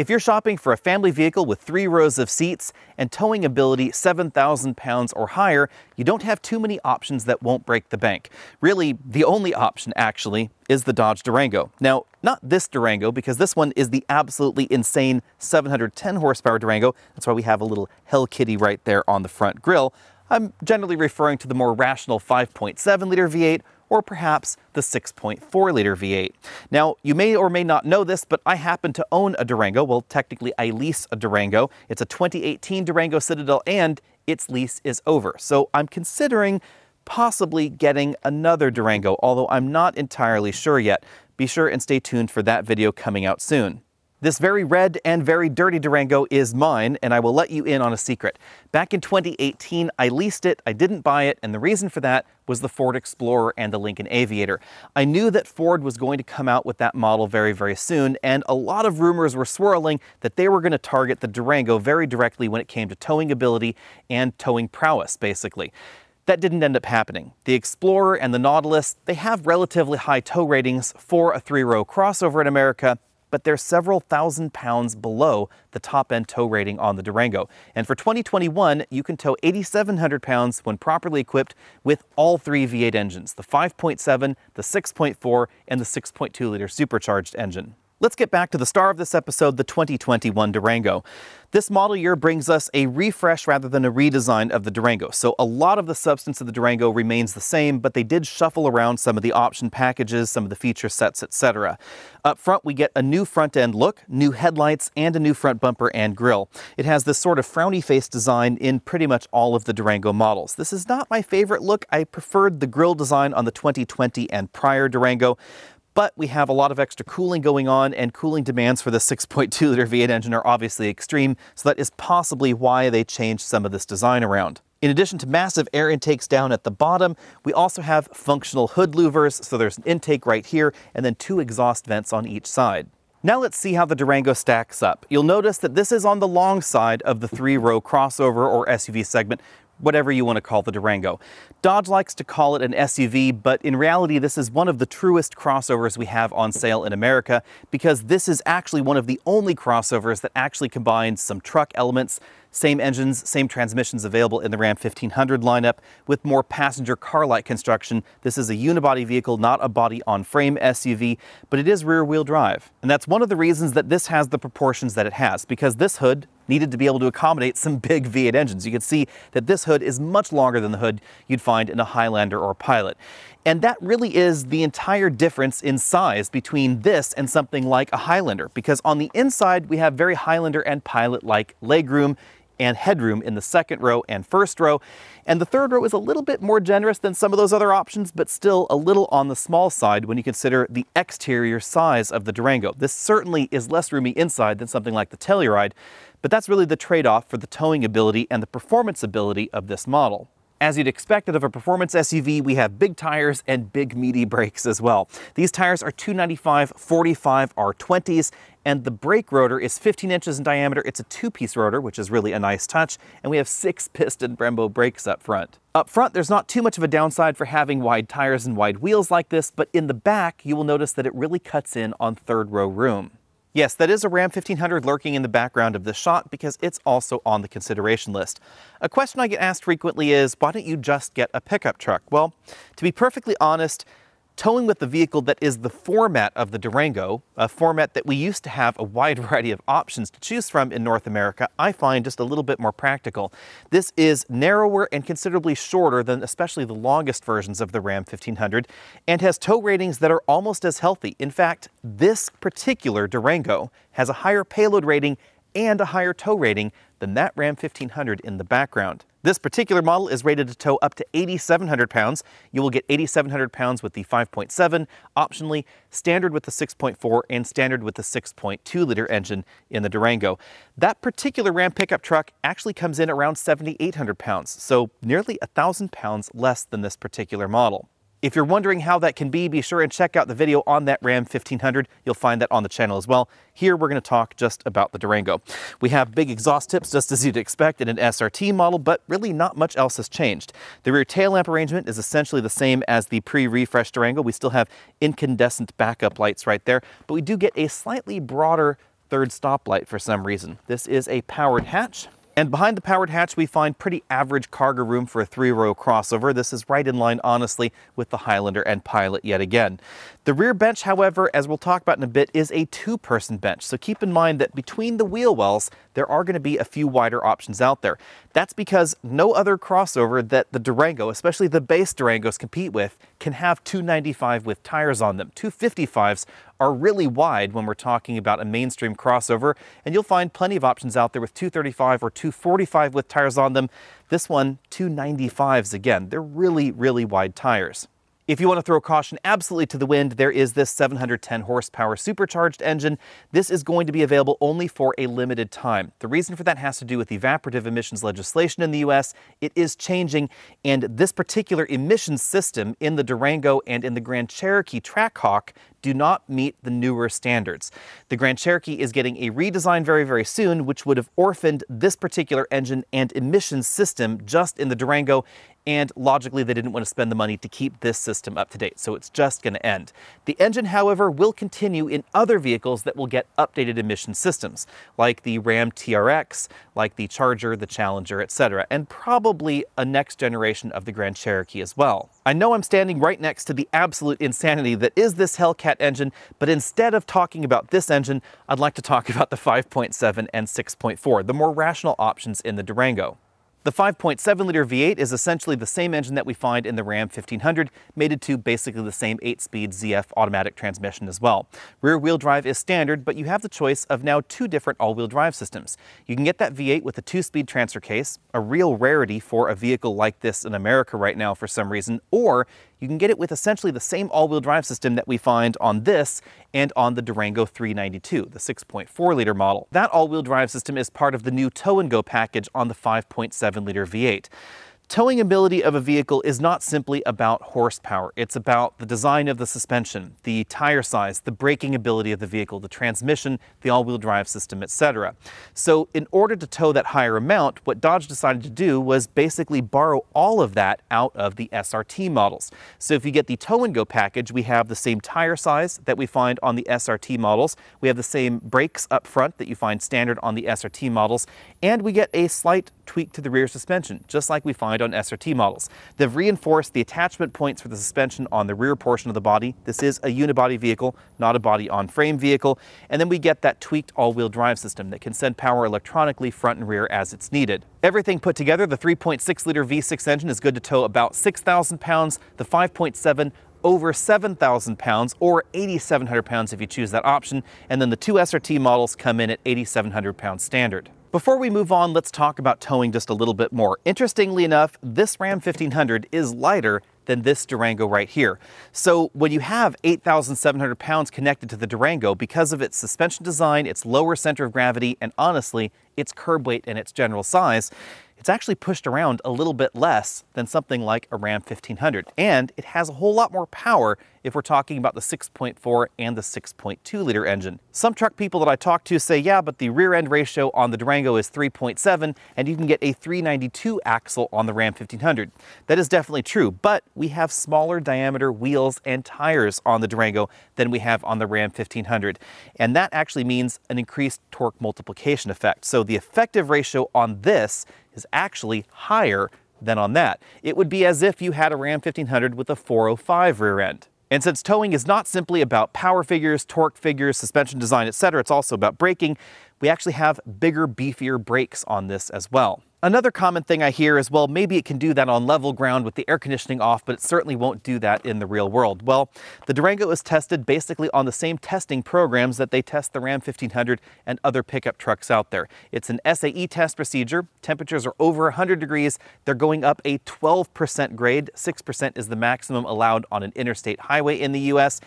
If you're shopping for a family vehicle with three rows of seats and towing ability 7,000 pounds or higher, you don't have too many options that won't break the bank. Really, the only option actually is the Dodge Durango. Now, not this Durango, because this one is the absolutely insane 710 horsepower Durango. That's why we have a little Hell Kitty right there on the front grille. I'm generally referring to the more rational 5.7 liter V8 or perhaps the 6.4 liter V8. Now, you may or may not know this, but I happen to own a Durango. Well, technically, I lease a Durango. It's a 2018 Durango Citadel, and its lease is over. So I'm considering possibly getting another Durango, although I'm not entirely sure yet. Be sure and stay tuned for that video coming out soon. This very red and very dirty Durango is mine, and I will let you in on a secret. Back in 2018, I leased it, I didn't buy it, and the reason for that was the Ford Explorer and the Lincoln Aviator. I knew that Ford was going to come out with that model very, very soon, and a lot of rumors were swirling that they were going to target the Durango very directly when it came to towing ability and towing prowess, basically. That didn't end up happening. The Explorer and the Nautilus, they have relatively high tow ratings for a three-row crossover in America, but they're several thousand pounds below the top end tow rating on the Durango. And for 2021, you can tow 8,700 pounds when properly equipped with all three V8 engines, the 5.7, the 6.4, and the 6.2 liter supercharged engine. Let's get back to the star of this episode, the 2021 Durango. This model year brings us a refresh rather than a redesign of the Durango. So a lot of the substance of the Durango remains the same, but they did shuffle around some of the option packages, some of the feature sets, etc. Up front, we get a new front end look, new headlights, and a new front bumper and grille. It has this sort of frowny face design in pretty much all of the Durango models. This is not my favorite look. I preferred the grille design on the 2020 and prior Durango, but we have a lot of extra cooling going on and cooling demands for the 6.2 liter V8 engine are obviously extreme, so that is possibly why they changed some of this design around. In addition to massive air intakes down at the bottom, we also have functional hood louvers, so there's an intake right here and then two exhaust vents on each side. Now let's see how the Durango stacks up. You'll notice that this is on the long side of the three-row crossover or SUV segment, whatever you want to call the Durango. Dodge likes to call it an SUV, but in reality, this is one of the truest crossovers we have on sale in America because this is actually one of the only crossovers that actually combines some truck elements, same engines, same transmissions available in the Ram 1500 lineup with more passenger car-like construction. This is a unibody vehicle, not a body-on-frame SUV, but it is rear-wheel drive. And that's one of the reasons that this has the proportions that it has, because this hood needed to be able to accommodate some big V8 engines. You can see that this hood is much longer than the hood you'd find in a Highlander or a Pilot. And that really is the entire difference in size between this and something like a Highlander, because on the inside we have very Highlander and Pilot-like legroom and headroom in the second row and first row. And the third row is a little bit more generous than some of those other options, but still a little on the small side when you consider the exterior size of the Durango. This certainly is less roomy inside than something like the Telluride, but that's really the trade-off for the towing ability and the performance ability of this model. As you'd expect out of a performance SUV, we have big tires and big meaty brakes as well. These tires are 295 45 R20s, and the brake rotor is 15 inches in diameter. It's a two-piece rotor, which is really a nice touch, and we have six piston Brembo brakes up front. Up front, there's not too much of a downside for having wide tires and wide wheels like this, but in the back, you will notice that it really cuts in on third row room. Yes, that is a Ram 1500 lurking in the background of this shot because it's also on the consideration list. A question I get asked frequently is, why don't you just get a pickup truck? Well, to be perfectly honest, towing with the vehicle that is the format of the Durango, a format that we used to have a wide variety of options to choose from in North America, I find just a little bit more practical. This is narrower and considerably shorter than especially the longest versions of the Ram 1500 and has tow ratings that are almost as healthy. In fact, this particular Durango has a higher payload rating and a higher tow rating than that Ram 1500 in the background. This particular model is rated to tow up to 8,700 pounds. You will get 8,700 pounds with the 5.7, optionally standard with the 6.4 and standard with the 6.2 liter engine in the Durango. That particular Ram pickup truck actually comes in around 7,800 pounds, so nearly 1,000 pounds less than this particular model. If you're wondering how that can be, be sure and check out the video on that Ram 1500. You'll find that on the channel as well. Here, we're going to talk just about the Durango. We have big exhaust tips, just as you'd expect in an SRT model, but really not much else has changed. The rear tail lamp arrangement is essentially the same as the pre-refresh Durango. We still have incandescent backup lights right there, but we do get a slightly broader third stoplight for some reason. This is a powered hatch. And behind the powered hatch, we find pretty average cargo room for a three-row crossover. This is right in line, honestly, with the Highlander and Pilot yet again. The rear bench, however, as we'll talk about in a bit, is a two-person bench. So keep in mind that between the wheel wells, there are going to be a few wider options out there. That's because no other crossover that the Durango, especially the base Durangos compete with, can have 295 with tires on them. 255s are really wide when we're talking about a mainstream crossover, and you'll find plenty of options out there with 235 or 245 with tires on them. This one, 295s again. They're really, really wide tires. If you want to throw caution absolutely to the wind, there is this 710 horsepower supercharged engine. This is going to be available only for a limited time. The reason for that has to do with evaporative emissions legislation in the US. It is changing, and this particular emissions system in the Durango and in the Grand Cherokee Trackhawk do not meet the newer standards. The Grand Cherokee is getting a redesign very, very soon, which would have orphaned this particular engine and emissions system just in the Durango, and logically they didn't want to spend the money to keep this system up to date, so it's just going to end. The engine, however, will continue in other vehicles that will get updated emission systems, like the Ram TRX, like the Charger, the Challenger, etc., and probably a next generation of the Grand Cherokee as well. I know I'm standing right next to the absolute insanity that is this Hellcat engine, but instead of talking about this engine, I'd like to talk about the 5.7 and 6.4, the more rational options in the Durango. The 5.7 liter V8 is essentially the same engine that we find in the Ram 1500, mated to basically the same 8-speed ZF automatic transmission as well. Rear wheel drive is standard, but you have the choice of now two different all-wheel drive systems. You can get that V8 with a two-speed transfer case, a real rarity for a vehicle like this in America right now for some reason, or you can get it with essentially the same all-wheel drive system that we find on this and on the Durango 392, the 6.4 liter model. That all-wheel drive system is part of the new tow and go package on the 5.7 liter V8. Towing ability of a vehicle is not simply about horsepower. It's about the design of the suspension, the tire size, the braking ability of the vehicle, the transmission, the all-wheel drive system, etc. So in order to tow that higher amount, what Dodge decided to do was basically borrow all of that out of the SRT models. So if you get the tow and go package, we have the same tire size that we find on the SRT models. We have the same brakes up front that you find standard on the SRT models, and we get a slight tweak to the rear suspension, just like we find on SRT models. They've reinforced the attachment points for the suspension on the rear portion of the body. This is a unibody vehicle, not a body-on-frame vehicle. And then we get that tweaked all-wheel drive system that can send power electronically front and rear as it's needed. Everything put together, the 3.6-liter V6 engine is good to tow about 6,000 pounds. The 5.7 over 7,000 pounds or 8,700 pounds if you choose that option. And then the two SRT models come in at 8,700 pounds standard. Before we move on, let's talk about towing just a little bit more. Interestingly enough, this Ram 1500 is lighter than this Durango right here. So when you have 8,700 pounds connected to the Durango, because of its suspension design, its lower center of gravity, and honestly, its curb weight and its general size, it's actually pushed around a little bit less than something like a Ram 1500. And it has a whole lot more power if we're talking about the 6.4 and the 6.2 liter engine. Some truck people that I talk to say, yeah, but the rear end ratio on the Durango is 3.7 and you can get a 392 axle on the Ram 1500. That is definitely true, but we have smaller diameter wheels and tires on the Durango than we have on the Ram 1500. And that actually means an increased torque multiplication effect. So the effective ratio on this is actually higher than on that. It would be as if you had a Ram 1500 with a 405 rear end. And since towing is not simply about power figures, torque figures, suspension design, etc., it's also about braking, we actually have bigger, beefier brakes on this as well. Another common thing I hear is, well, maybe it can do that on level ground with the air conditioning off, but it certainly won't do that in the real world. Well, the Durango is tested basically on the same testing programs that they test the Ram 1500 and other pickup trucks out there. It's an SAE test procedure. Temperatures are over 100 degrees. They're going up a 12% grade. 6% is the maximum allowed on an interstate highway in the US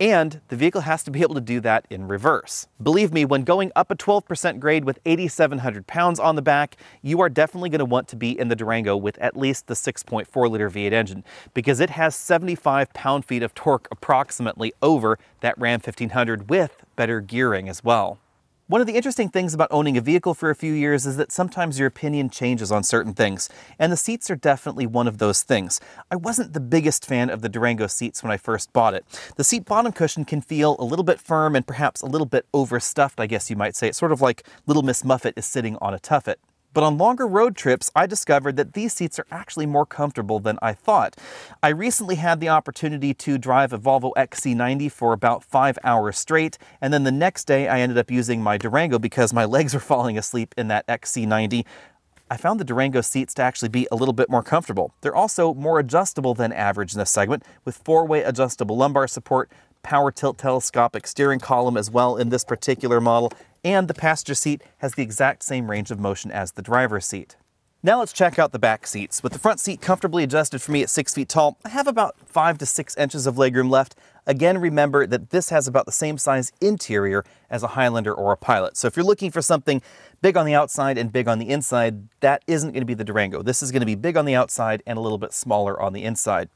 and the vehicle has to be able to do that in reverse. Believe me, when going up a 12% grade with 8,700 pounds on the back, you are definitely going to want to be in the Durango with at least the 6.4 liter V8 engine because it has 75 pound-feet of torque approximately over that Ram 1500 with better gearing as well. One of the interesting things about owning a vehicle for a few years is that sometimes your opinion changes on certain things, and the seats are definitely one of those things. I wasn't the biggest fan of the Durango seats when I first bought it. The seat bottom cushion can feel a little bit firm and perhaps a little bit overstuffed, I guess you might say. It's sort of like Little Miss Muffet is sitting on a tuffet. But on longer road trips, I discovered that these seats are actually more comfortable than I thought. I recently had the opportunity to drive a Volvo XC90 for about five hours straight, and then the next day I ended up using my Durango because my legs were falling asleep in that XC90. I found the Durango seats to actually be a little bit more comfortable. They're also more adjustable than average in this segment, with four-way adjustable lumbar support, power tilt telescopic steering column as well in this particular model, and the passenger seat has the exact same range of motion as the driver's seat. Now let's check out the back seats. With the front seat comfortably adjusted for me at six feet tall, I have about five to six inches of legroom left. Again, remember that this has about the same size interior as a Highlander or a Pilot. So if you're looking for something big on the outside and big on the inside, that isn't going to be the Durango. This is going to be big on the outside and a little bit smaller on the inside.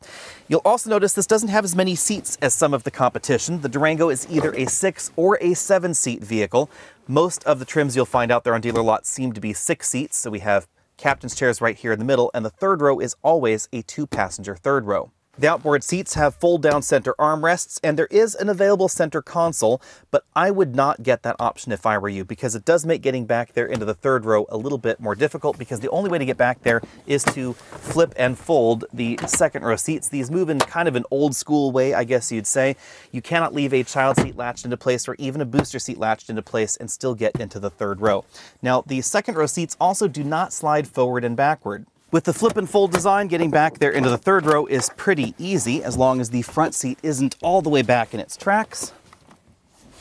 You'll also notice this doesn't have as many seats as some of the competition. The Durango is either a six or a seven seat vehicle. Most of the trims you'll find out there on dealer lots seem to be six seats. So we have captain's chairs right here in the middle, and the third row is always a two passenger third row. The outboard seats have fold-down center armrests, and there is an available center console, but I would not get that option if I were you, because it does make getting back there into the third row a little bit more difficult, because the only way to get back there is to flip and fold the second row seats. These move in kind of an old school way, I guess you'd say. You cannot leave a child seat latched into place or even a booster seat latched into place and still get into the third row. Now, the second row seats also do not slide forward and backward. With the flip and fold design, getting back there into the third row is pretty easy as long as the front seat isn't all the way back in its tracks.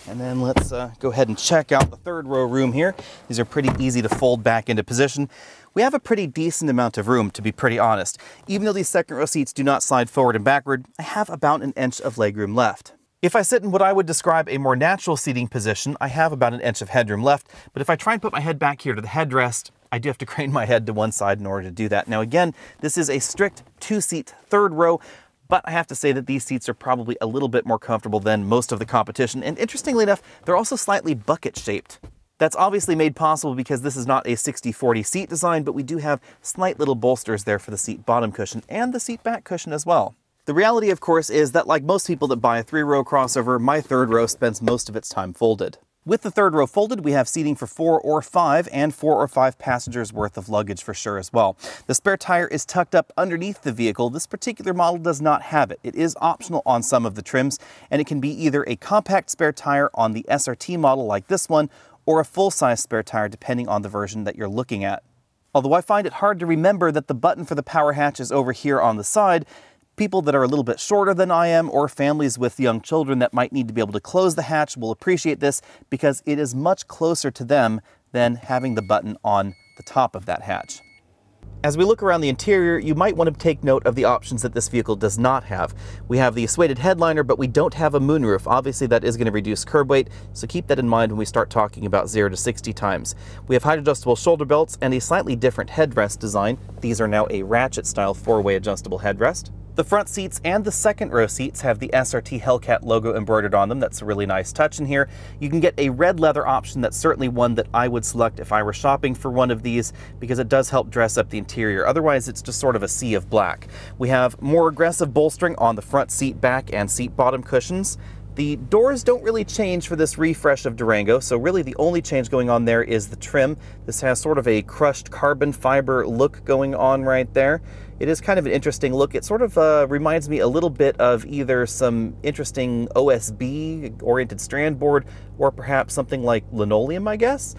And then let's uh, go ahead and check out the third row room here. These are pretty easy to fold back into position. We have a pretty decent amount of room, to be pretty honest. Even though these second row seats do not slide forward and backward, I have about an inch of legroom left. If I sit in what I would describe a more natural seating position, I have about an inch of headroom left, but if I try and put my head back here to the headrest, I do have to crane my head to one side in order to do that. Now again, this is a strict two-seat third row, but I have to say that these seats are probably a little bit more comfortable than most of the competition. And interestingly enough, they're also slightly bucket shaped. That's obviously made possible because this is not a 60-40 seat design, but we do have slight little bolsters there for the seat bottom cushion and the seat back cushion as well. The reality, of course, is that like most people that buy a three-row crossover, my third row spends most of its time folded. With the third row folded, we have seating for four or five and four or five passengers worth of luggage for sure as well. The spare tire is tucked up underneath the vehicle. This particular model does not have it. It is optional on some of the trims, and it can be either a compact spare tire on the SRT model like this one, or a full-size spare tire depending on the version that you're looking at. Although I find it hard to remember that the button for the power hatch is over here on the side, People that are a little bit shorter than I am or families with young children that might need to be able to close the hatch will appreciate this because it is much closer to them than having the button on the top of that hatch. As we look around the interior, you might want to take note of the options that this vehicle does not have. We have the suede headliner, but we don't have a moonroof. Obviously, that is going to reduce curb weight, so keep that in mind when we start talking about 0 to 60 times. We have height adjustable shoulder belts and a slightly different headrest design. These are now a ratchet style four-way adjustable headrest. The front seats and the second row seats have the SRT Hellcat logo embroidered on them. That's a really nice touch in here. You can get a red leather option. That's certainly one that I would select if I were shopping for one of these because it does help dress up the interior. Otherwise, it's just sort of a sea of black. We have more aggressive bolstering on the front seat back and seat bottom cushions. The doors don't really change for this refresh of Durango, so really the only change going on there is the trim. This has sort of a crushed carbon fiber look going on right there. It is kind of an interesting look. It sort of uh, reminds me a little bit of either some interesting OSB oriented strand board or perhaps something like linoleum, I guess.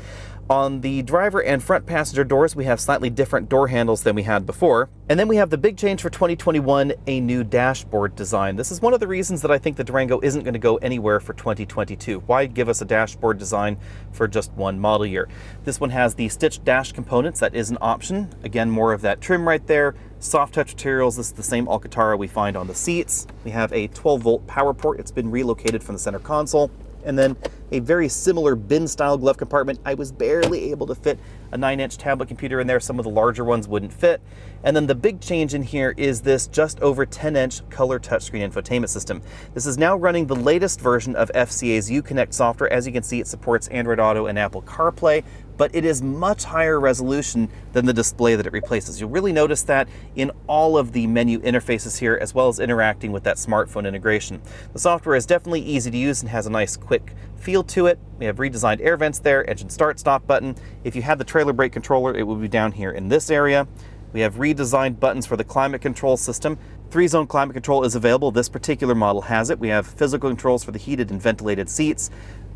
On the driver and front passenger doors, we have slightly different door handles than we had before. And then we have the big change for 2021, a new dashboard design. This is one of the reasons that I think the Durango isn't going to go anywhere for 2022. Why give us a dashboard design for just one model year? This one has the stitched dash components. That is an option. Again, more of that trim right there. Soft touch materials. This is the same Alcantara we find on the seats. We have a 12 volt power port. It's been relocated from the center console. and then a very similar bin style glove compartment. I was barely able to fit a 9 inch tablet computer in there. Some of the larger ones wouldn't fit. And then the big change in here is this just over 10 inch color touchscreen infotainment system. This is now running the latest version of FCA's Uconnect software. As you can see, it supports Android Auto and Apple CarPlay, but it is much higher resolution than the display that it replaces. You'll really notice that in all of the menu interfaces here, as well as interacting with that smartphone integration. The software is definitely easy to use and has a nice quick feel to it. We have redesigned air vents there, engine start stop button. If you had the trailer brake controller, it would be down here in this area. We have redesigned buttons for the climate control system. Three zone climate control is available. This particular model has it. We have physical controls for the heated and ventilated seats.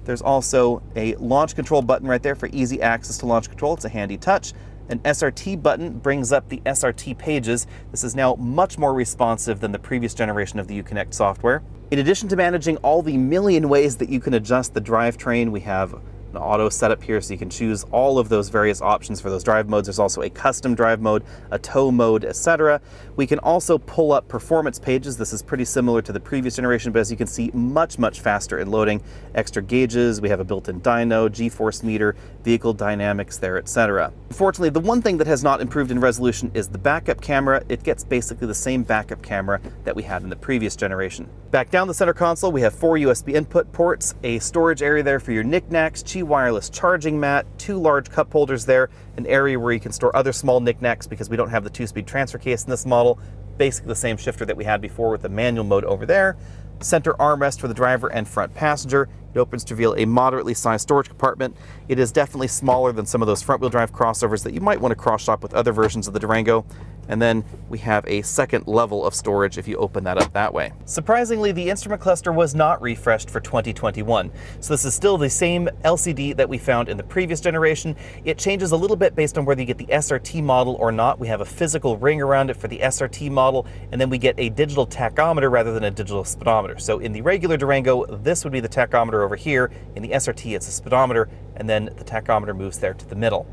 There's also a launch control button right there for easy access to launch control. It's a handy touch. An SRT button brings up the SRT pages. This is now much more responsive than the previous generation of the Uconnect software. In addition to managing all the million ways that you can adjust the drivetrain, we have an auto setup here so you can choose all of those various options for those drive modes. There's also a custom drive mode, a tow mode, etc. We can also pull up performance pages. This is pretty similar to the previous generation, but as you can see, much, much faster in loading. Extra gauges, we have a built-in dyno, G-force meter, vehicle dynamics there, etc. Unfortunately, the one thing that has not improved in resolution is the backup camera. It gets basically the same backup camera that we had in the previous generation. Back down the center console, we have four USB input ports, a storage area there for your knickknacks, Qi wireless charging mat, two large cup holders there, an area where you can store other small knickknacks because we don't have the two-speed transfer case in this model, basically the same shifter that we had before with the manual mode over there, center armrest for the driver and front passenger. It opens to reveal a moderately sized storage compartment. It is definitely smaller than some of those front wheel drive crossovers that you might want to cross shop with other versions of the Durango. And then we have a second level of storage if you open that up that way. Surprisingly, the instrument cluster was not refreshed for 2021. So this is still the same LCD that we found in the previous generation. It changes a little bit based on whether you get the SRT model or not. We have a physical ring around it for the SRT model, and then we get a digital tachometer rather than a digital speedometer. So in the regular Durango, this would be the tachometer over here. In the SRT, it's a speedometer, and then the tachometer moves there to the middle.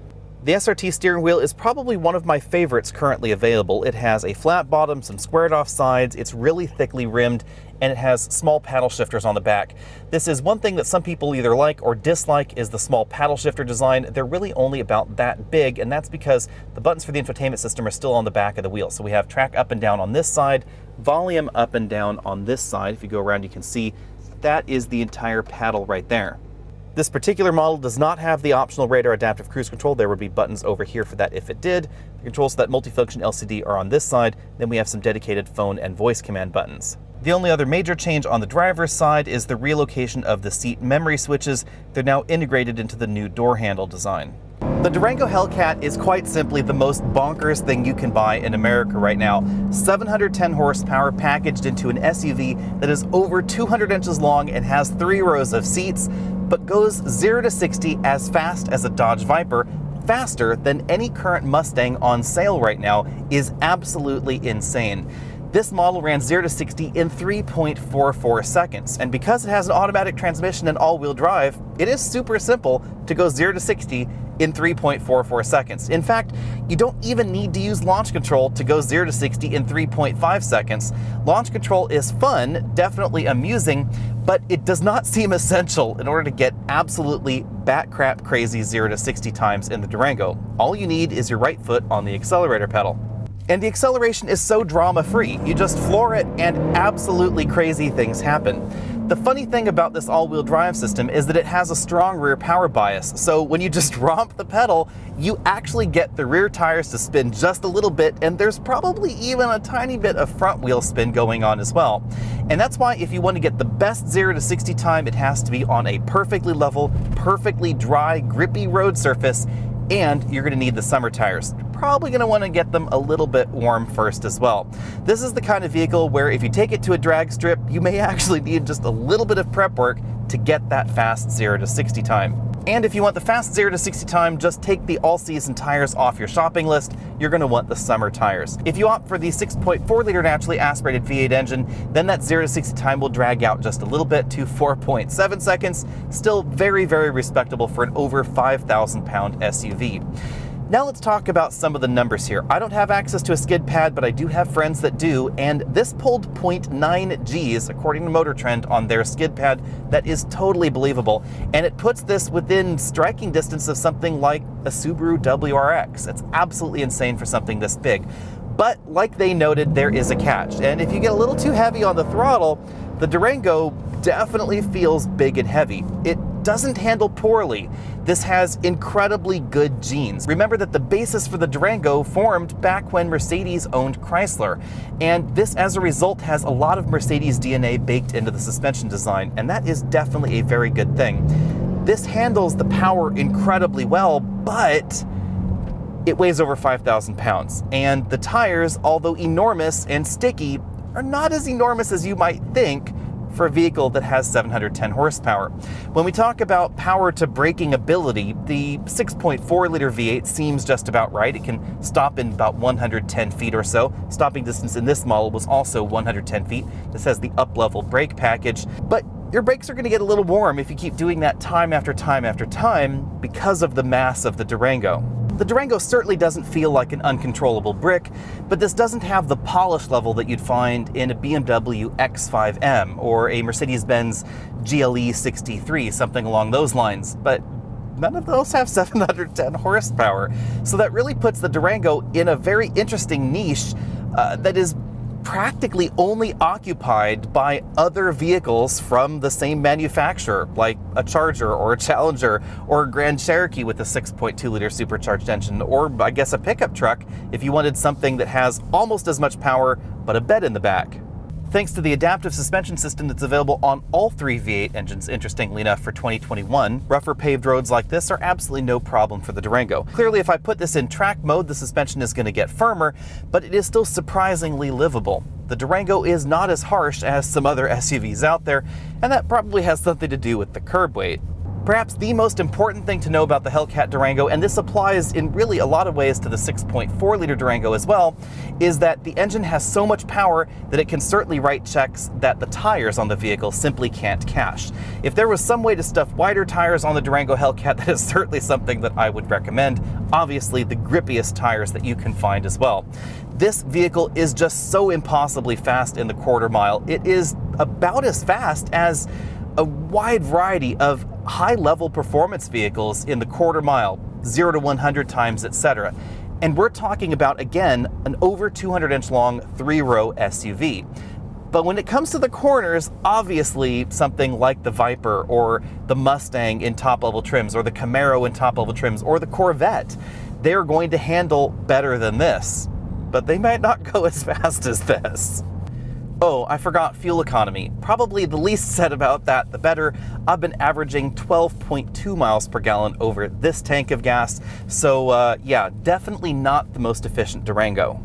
The SRT steering wheel is probably one of my favorites currently available. It has a flat bottom, some squared off sides, it's really thickly rimmed, and it has small paddle shifters on the back. This is one thing that some people either like or dislike is the small paddle shifter design. They're really only about that big, and that's because the buttons for the infotainment system are still on the back of the wheel. So we have track up and down on this side, volume up and down on this side. If you go around, you can see that is the entire paddle right there. This particular model does not have the optional radar adaptive cruise control. There would be buttons over here for that if it did. The controls to that multifunction LCD are on this side. Then we have some dedicated phone and voice command buttons. The only other major change on the driver's side is the relocation of the seat memory switches. They're now integrated into the new door handle design. The Durango Hellcat is quite simply the most bonkers thing you can buy in America right now. 710 horsepower packaged into an SUV that is over 200 inches long and has three rows of seats, but goes 0 to 60 as fast as a Dodge Viper, faster than any current Mustang on sale right now, is absolutely insane. This model ran 0 to 60 in 3.44 seconds, and because it has an automatic transmission and all-wheel drive, it is super simple to go 0 to 60 in 3.44 seconds. In fact, you don't even need to use launch control to go 0 to 60 in 3.5 seconds. Launch control is fun, definitely amusing, but it does not seem essential in order to get absolutely bat crap crazy 0 to 60 times in the Durango. All you need is your right foot on the accelerator pedal. And the acceleration is so drama free. You just floor it and absolutely crazy things happen. The funny thing about this all-wheel drive system is that it has a strong rear power bias, so when you just romp the pedal, you actually get the rear tires to spin just a little bit, and there's probably even a tiny bit of front wheel spin going on as well. And that's why if you want to get the best 0 to 60 time, it has to be on a perfectly level, perfectly dry, grippy road surface, and you're going to need the summer tires probably going to want to get them a little bit warm first as well. This is the kind of vehicle where if you take it to a drag strip, you may actually need just a little bit of prep work to get that fast 0 to 60 time. And if you want the fast 0 to 60 time, just take the all-season tires off your shopping list. You're going to want the summer tires. If you opt for the 6.4 liter naturally aspirated V8 engine, then that 0 to 60 time will drag out just a little bit to 4.7 seconds. Still very, very respectable for an over 5,000 pound SUV. Now let's talk about some of the numbers here. I don't have access to a skid pad, but I do have friends that do, and this pulled 0.9 Gs, according to Motor Trend, on their skid pad. That is totally believable, and it puts this within striking distance of something like a Subaru WRX. It's absolutely insane for something this big. But like they noted, there is a catch, and if you get a little too heavy on the throttle, the Durango definitely feels big and heavy. It doesn't handle poorly. This has incredibly good genes. Remember that the basis for the Durango formed back when Mercedes owned Chrysler. And this, as a result, has a lot of Mercedes DNA baked into the suspension design, and that is definitely a very good thing. This handles the power incredibly well, but it weighs over 5,000 pounds. And the tires, although enormous and sticky, are not as enormous as you might think for a vehicle that has 710 horsepower. When we talk about power to braking ability, the 6.4 liter V8 seems just about right. It can stop in about 110 feet or so. Stopping distance in this model was also 110 feet. This has the up-level brake package, but your brakes are going to get a little warm if you keep doing that time after time after time because of the mass of the Durango. The Durango certainly doesn't feel like an uncontrollable brick, but this doesn't have the polish level that you'd find in a BMW X5M or a Mercedes-Benz GLE 63, something along those lines. But none of those have 710 horsepower. So that really puts the Durango in a very interesting niche uh, that is practically only occupied by other vehicles from the same manufacturer, like a Charger or a Challenger or a Grand Cherokee with a 6.2 liter supercharged engine, or I guess a pickup truck if you wanted something that has almost as much power but a bed in the back. Thanks to the adaptive suspension system that's available on all three V8 engines, interestingly enough, for 2021, rougher paved roads like this are absolutely no problem for the Durango. Clearly, if I put this in track mode, the suspension is going to get firmer, but it is still surprisingly livable. The Durango is not as harsh as some other SUVs out there, and that probably has something to do with the curb weight. Perhaps the most important thing to know about the Hellcat Durango, and this applies in really a lot of ways to the 6.4 liter Durango as well, is that the engine has so much power that it can certainly write checks that the tires on the vehicle simply can't cash. If there was some way to stuff wider tires on the Durango Hellcat, that is certainly something that I would recommend. Obviously, the grippiest tires that you can find as well. This vehicle is just so impossibly fast in the quarter mile. It is about as fast as a wide variety of high level performance vehicles in the quarter mile, 0 to 100 times, etc. And we're talking about, again, an over 200 inch long three row SUV. But when it comes to the corners, obviously something like the Viper or the Mustang in top level trims or the Camaro in top level trims or the Corvette, they're going to handle better than this. But they might not go as fast as this. Oh, I forgot fuel economy. Probably the least said about that, the better. I've been averaging 12.2 miles per gallon over this tank of gas, so uh, yeah, definitely not the most efficient Durango.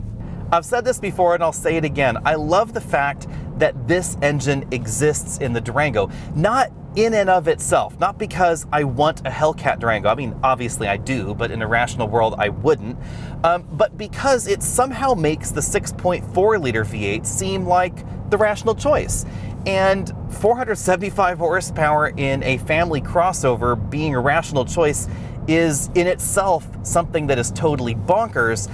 I've said this before and I'll say it again. I love the fact that this engine exists in the Durango. Not in and of itself, not because I want a Hellcat Durango. I mean, obviously I do, but in a rational world I wouldn't. Um, but because it somehow makes the 6.4 liter V8 seem like the rational choice. And 475 horsepower in a family crossover being a rational choice is in itself something that is totally bonkers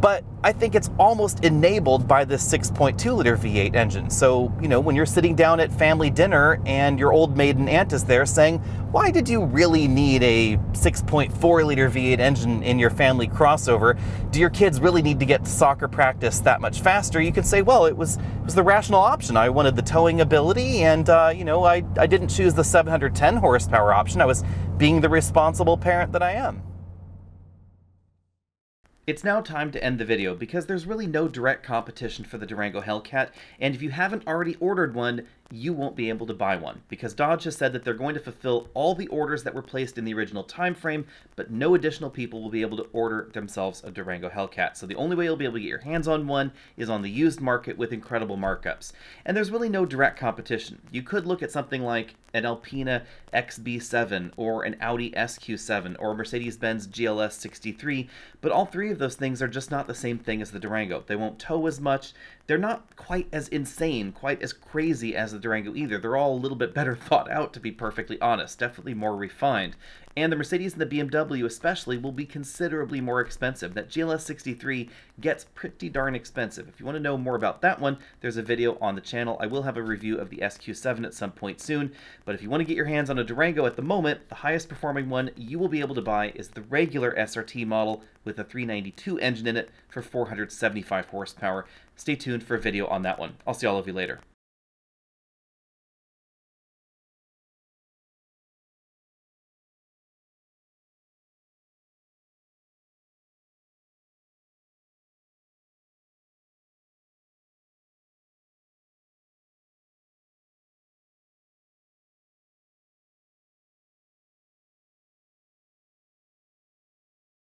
but I think it's almost enabled by this 6.2 liter V8 engine. So, you know, when you're sitting down at family dinner and your old maiden aunt is there saying, why did you really need a 6.4 liter V8 engine in your family crossover? Do your kids really need to get to soccer practice that much faster? You can say, well, it was, it was the rational option. I wanted the towing ability and, uh, you know, I, I didn't choose the 710 horsepower option. I was being the responsible parent that I am. It's now time to end the video because there's really no direct competition for the Durango Hellcat, and if you haven't already ordered one, you won't be able to buy one because Dodge has said that they're going to fulfill all the orders that were placed in the original time frame, but no additional people will be able to order themselves a Durango Hellcat. So the only way you'll be able to get your hands on one is on the used market with incredible markups. And there's really no direct competition. You could look at something like an Alpina XB7 or an Audi SQ7 or Mercedes-Benz GLS 63, but all three of those things are just not the same thing as the Durango. They won't tow as much. They're not quite as insane, quite as crazy as the Durango either. They're all a little bit better thought out, to be perfectly honest, definitely more refined. And the Mercedes and the BMW especially will be considerably more expensive. That GLS 63 gets pretty darn expensive. If you want to know more about that one, there's a video on the channel. I will have a review of the SQ7 at some point soon, but if you want to get your hands on a Durango at the moment, the highest performing one you will be able to buy is the regular SRT model with a 392 engine in it for 475 horsepower. Stay tuned for a video on that one. I'll see all of you later.